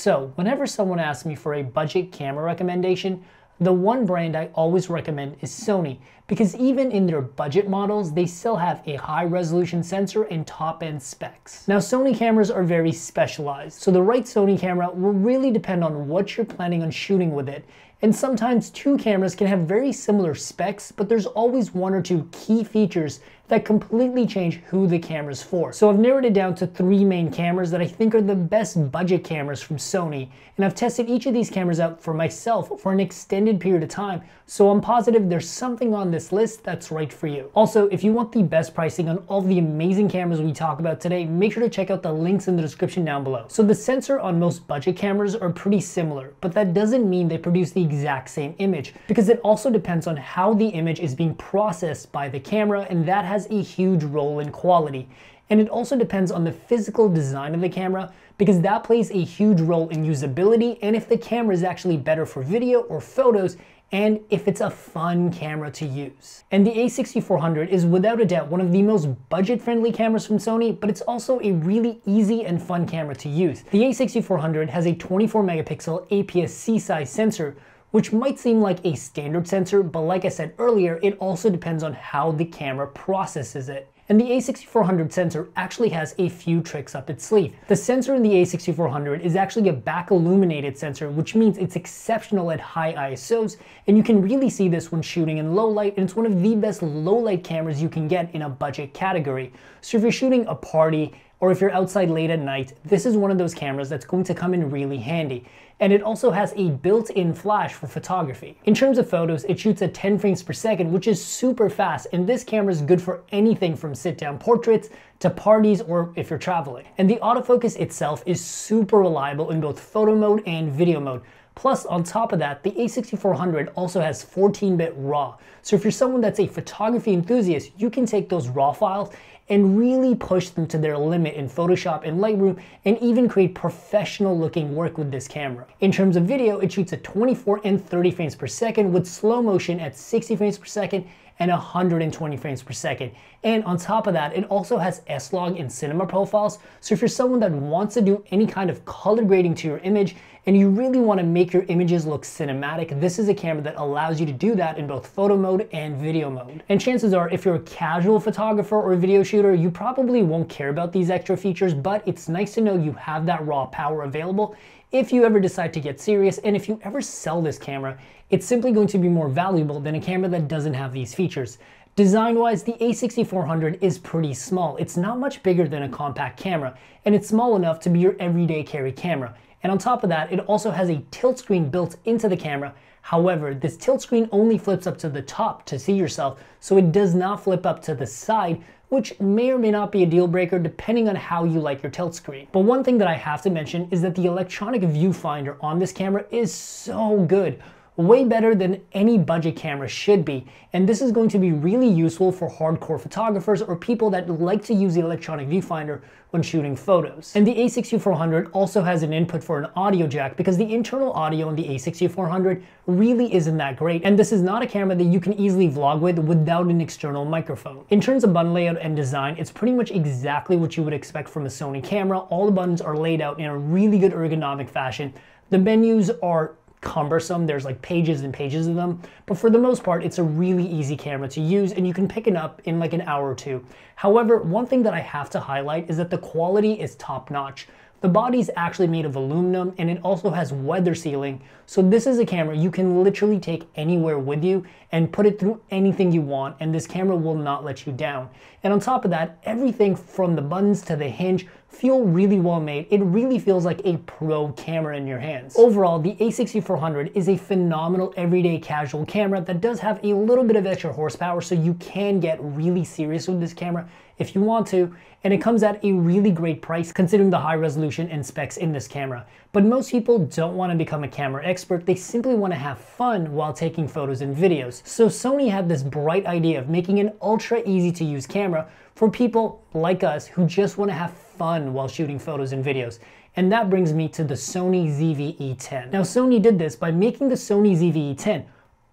So whenever someone asks me for a budget camera recommendation, the one brand I always recommend is Sony because even in their budget models, they still have a high resolution sensor and top end specs. Now Sony cameras are very specialized, so the right Sony camera will really depend on what you're planning on shooting with it and sometimes two cameras can have very similar specs, but there's always one or two key features that completely change who the camera's for. So I've narrowed it down to three main cameras that I think are the best budget cameras from Sony, and I've tested each of these cameras out for myself for an extended period of time, so I'm positive there's something on this list that's right for you. Also, if you want the best pricing on all the amazing cameras we talk about today, make sure to check out the links in the description down below. So the sensor on most budget cameras are pretty similar, but that doesn't mean they produce the exact same image, because it also depends on how the image is being processed by the camera, and that has a huge role in quality. And it also depends on the physical design of the camera because that plays a huge role in usability and if the camera is actually better for video or photos and if it's a fun camera to use. And the a6400 is without a doubt one of the most budget-friendly cameras from Sony, but it's also a really easy and fun camera to use. The a6400 has a 24 megapixel APS-C size sensor, which might seem like a standard sensor, but like I said earlier, it also depends on how the camera processes it. And the a6400 sensor actually has a few tricks up its sleeve. The sensor in the a6400 is actually a back illuminated sensor, which means it's exceptional at high ISOs, and you can really see this when shooting in low light, and it's one of the best low light cameras you can get in a budget category. So if you're shooting a party, or if you're outside late at night, this is one of those cameras that's going to come in really handy. And it also has a built-in flash for photography. In terms of photos, it shoots at 10 frames per second, which is super fast, and this camera is good for anything from sit-down portraits to parties or if you're traveling. And the autofocus itself is super reliable in both photo mode and video mode. Plus, on top of that, the a6400 also has 14-bit RAW. So if you're someone that's a photography enthusiast, you can take those RAW files and really push them to their limit in Photoshop and Lightroom and even create professional looking work with this camera. In terms of video, it shoots at 24 and 30 frames per second with slow motion at 60 frames per second and 120 frames per second. And on top of that, it also has S-Log and cinema profiles. So if you're someone that wants to do any kind of color grading to your image and you really want to make your images look cinematic, this is a camera that allows you to do that in both photo mode and video mode. And chances are, if you're a casual photographer or video shooter, you probably won't care about these extra features, but it's nice to know you have that raw power available if you ever decide to get serious and if you ever sell this camera, it's simply going to be more valuable than a camera that doesn't have these features. Design-wise, the a6400 is pretty small. It's not much bigger than a compact camera, and it's small enough to be your everyday carry camera. And on top of that, it also has a tilt screen built into the camera. However, this tilt screen only flips up to the top to see yourself, so it does not flip up to the side, which may or may not be a deal breaker depending on how you like your tilt screen. But one thing that I have to mention is that the electronic viewfinder on this camera is so good way better than any budget camera should be. And this is going to be really useful for hardcore photographers or people that like to use the electronic viewfinder when shooting photos. And the a6400 also has an input for an audio jack because the internal audio in the a6400 really isn't that great. And this is not a camera that you can easily vlog with without an external microphone. In terms of button layout and design, it's pretty much exactly what you would expect from a Sony camera. All the buttons are laid out in a really good ergonomic fashion. The menus are cumbersome. There's like pages and pages of them. But for the most part, it's a really easy camera to use and you can pick it up in like an hour or two. However, one thing that I have to highlight is that the quality is top notch. The body is actually made of aluminum and it also has weather sealing. So this is a camera you can literally take anywhere with you and put it through anything you want and this camera will not let you down. And on top of that, everything from the buttons to the hinge feel really well made. It really feels like a pro camera in your hands. Overall, the a6400 is a phenomenal everyday casual camera that does have a little bit of extra horsepower so you can get really serious with this camera if you want to, and it comes at a really great price considering the high resolution and specs in this camera. But most people don't want to become a camera expert, they simply want to have fun while taking photos and videos. So Sony had this bright idea of making an ultra easy to use camera for people like us who just want to have fun while shooting photos and videos. And that brings me to the Sony ZV-E10. Now Sony did this by making the Sony ZV-E10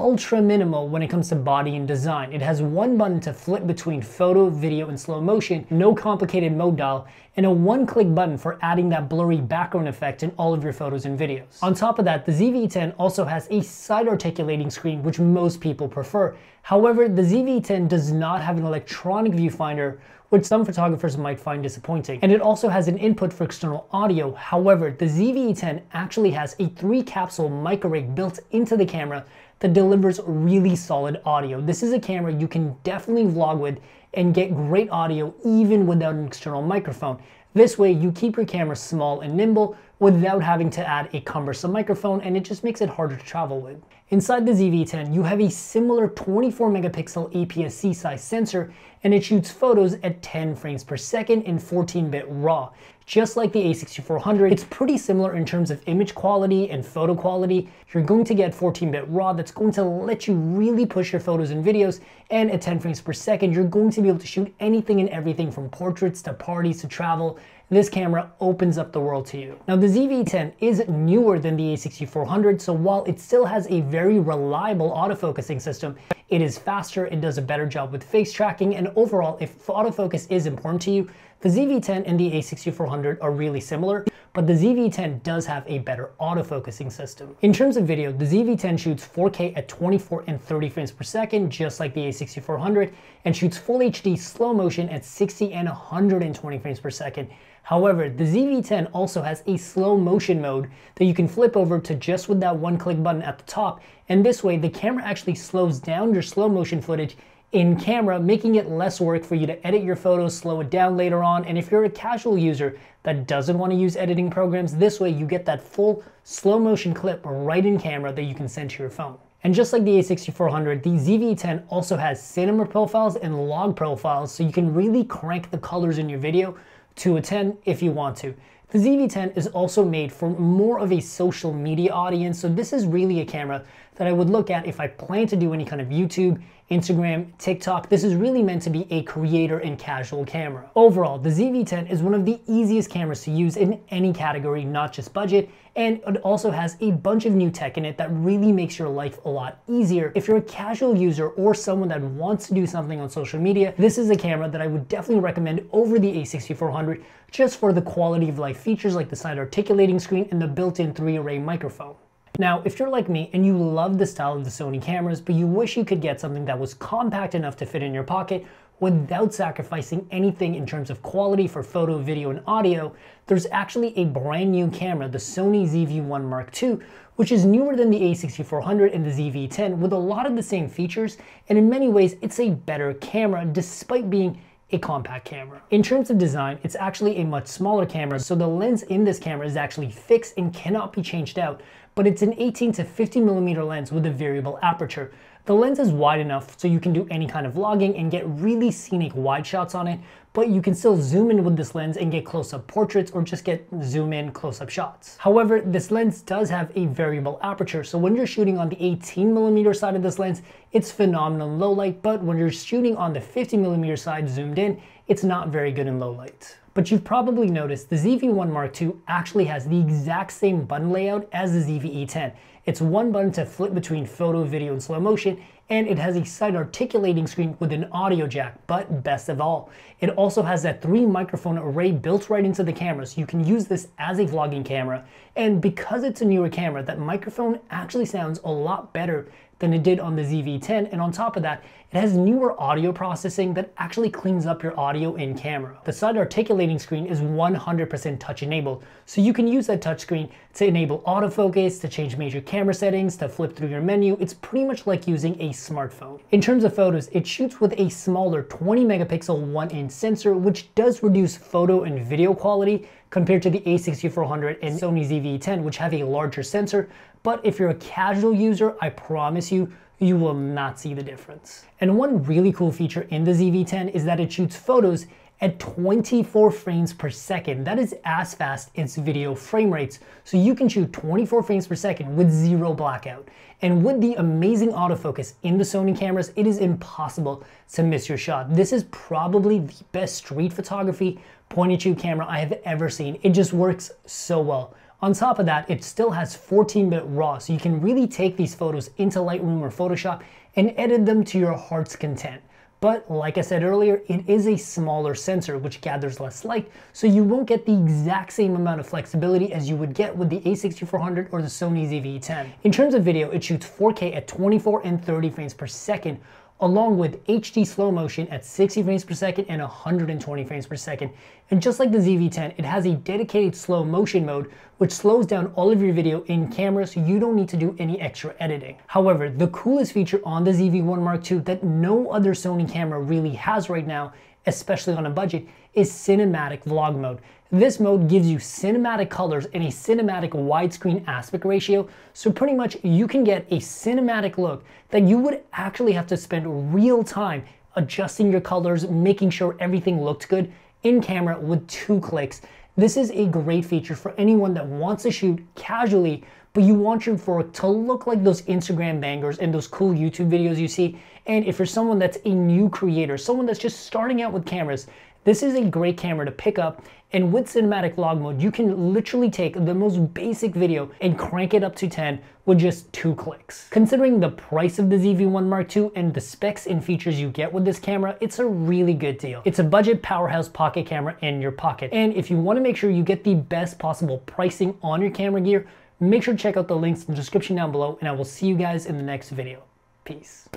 ultra minimal when it comes to body and design. It has one button to flip between photo, video, and slow motion, no complicated mode dial, and a one-click button for adding that blurry background effect in all of your photos and videos. On top of that, the ZV-10 also has a side articulating screen, which most people prefer. However, the ZV-10 does not have an electronic viewfinder, which some photographers might find disappointing. And it also has an input for external audio. However, the ZV-10 actually has a three capsule micro rig built into the camera that delivers really solid audio. This is a camera you can definitely vlog with and get great audio even without an external microphone. This way you keep your camera small and nimble without having to add a cumbersome microphone and it just makes it harder to travel with. Inside the ZV-10, you have a similar 24 megapixel APS-C size sensor and it shoots photos at 10 frames per second in 14-bit RAW. Just like the a6400, it's pretty similar in terms of image quality and photo quality. You're going to get 14-bit RAW that's going to let you really push your photos and videos, and at 10 frames per second, you're going to be able to shoot anything and everything from portraits to parties to travel, this camera opens up the world to you. Now the ZV-10 is newer than the a6400, so while it still has a very reliable autofocusing system, it is faster, it does a better job with face tracking, and overall, if autofocus is important to you, the ZV-10 and the a6400 are really similar, but the ZV-10 does have a better autofocusing system. In terms of video, the ZV-10 shoots 4K at 24 and 30 frames per second, just like the a6400, and shoots full HD slow motion at 60 and 120 frames per second. However, the ZV-10 also has a slow motion mode that you can flip over to just with that one click button at the top, and this way the camera actually slows down your slow motion footage in camera, making it less work for you to edit your photos, slow it down later on. And if you're a casual user that doesn't want to use editing programs, this way you get that full slow motion clip right in camera that you can send to your phone. And just like the a6400, the ZV-10 also has cinema profiles and log profiles, so you can really crank the colors in your video to a 10 if you want to. The ZV-10 is also made for more of a social media audience, so this is really a camera that I would look at if I plan to do any kind of YouTube, Instagram, TikTok. This is really meant to be a creator and casual camera. Overall, the ZV-10 is one of the easiest cameras to use in any category, not just budget, and it also has a bunch of new tech in it that really makes your life a lot easier. If you're a casual user or someone that wants to do something on social media, this is a camera that I would definitely recommend over the a6400 just for the quality of life features like the side articulating screen and the built-in three-array microphone. Now, if you're like me and you love the style of the Sony cameras, but you wish you could get something that was compact enough to fit in your pocket without sacrificing anything in terms of quality for photo, video, and audio, there's actually a brand new camera, the Sony ZV-1 Mark II, which is newer than the a6400 and the ZV-10 with a lot of the same features, and in many ways, it's a better camera despite being a compact camera. In terms of design, it's actually a much smaller camera, so the lens in this camera is actually fixed and cannot be changed out, but it's an 18 to 50 millimeter lens with a variable aperture. The lens is wide enough so you can do any kind of vlogging and get really scenic wide shots on it, but you can still zoom in with this lens and get close-up portraits or just get zoom in close-up shots. However, this lens does have a variable aperture, so when you're shooting on the 18 millimeter side of this lens, it's phenomenal in low light, but when you're shooting on the 50 millimeter side zoomed in, it's not very good in low light. But you've probably noticed the ZV-1 Mark II actually has the exact same button layout as the ZV-E10. It's one button to flip between photo, video, and slow motion, and it has a side articulating screen with an audio jack, but best of all, it also has that three microphone array built right into the camera, so you can use this as a vlogging camera. And because it's a newer camera, that microphone actually sounds a lot better than it did on the ZV-10, and on top of that, it has newer audio processing that actually cleans up your audio in camera. The side articulating screen is 100% touch enabled, so you can use that touchscreen to enable autofocus, to change major camera settings, to flip through your menu. It's pretty much like using a smartphone. In terms of photos, it shoots with a smaller 20 megapixel 1 inch sensor, which does reduce photo and video quality compared to the a6400 and Sony ZV-10, which have a larger sensor. But if you're a casual user, I promise you, you will not see the difference. And one really cool feature in the ZV-10 is that it shoots photos at 24 frames per second. That is as fast as video frame rates. So you can shoot 24 frames per second with zero blackout. And with the amazing autofocus in the Sony cameras, it is impossible to miss your shot. This is probably the best street photography point and shoot camera I have ever seen. It just works so well On top of that, it still has 14-bit RAW, so you can really take these photos into Lightroom or Photoshop and edit them to your heart's content. But like I said earlier, it is a smaller sensor which gathers less light, so you won't get the exact same amount of flexibility as you would get with the a6400 or the Sony ZV-E10. In terms of video, it shoots 4K at 24 and 30 frames per second, along with HD slow motion at 60 frames per second and 120 frames per second. And just like the ZV-10, it has a dedicated slow motion mode, which slows down all of your video in camera so you don't need to do any extra editing. However, the coolest feature on the ZV-1 Mark II that no other Sony camera really has right now, especially on a budget, is cinematic vlog mode. This mode gives you cinematic colors and a cinematic widescreen aspect ratio, so pretty much you can get a cinematic look that you would actually have to spend real time adjusting your colors, making sure everything looked good in camera with two clicks. This is a great feature for anyone that wants to shoot casually, but you want your photo to look like those Instagram bangers and those cool YouTube videos you see. And if you're someone that's a new creator, someone that's just starting out with cameras, this is a great camera to pick up and with cinematic vlog mode, you can literally take the most basic video and crank it up to 10 with just two clicks. Considering the price of the ZV-1 Mark II and the specs and features you get with this camera, it's a really good deal. It's a budget powerhouse pocket camera in your pocket. And if you wanna make sure you get the best possible pricing on your camera gear, make sure to check out the links in the description down below and I will see you guys in the next video. Peace.